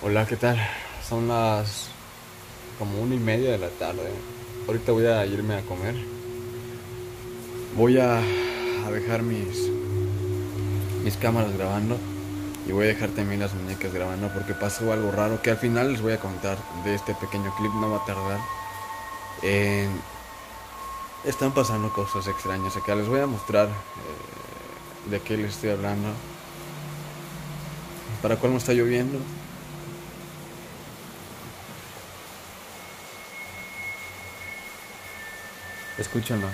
Hola, ¿qué tal? Son las como una y media de la tarde. Ahorita voy a irme a comer. Voy a, dejar mis, mis cámaras grabando y voy a dejar también las muñecas grabando porque pasó algo raro que al final les voy a contar de este pequeño clip, no va a tardar. Están pasando cosas extrañas acá, les voy a mostrar eh, de qué les estoy hablando. ¿Para cuál me está lloviendo? Escúchenlo.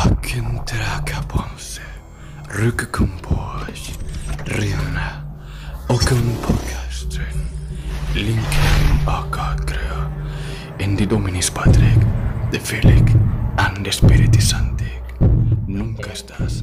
Akin traka ponse, rukkum pois, riuna, okum podcastren, linkem akakrea, endi dominis patrec, de felic, and de spiritis antic, nunca estás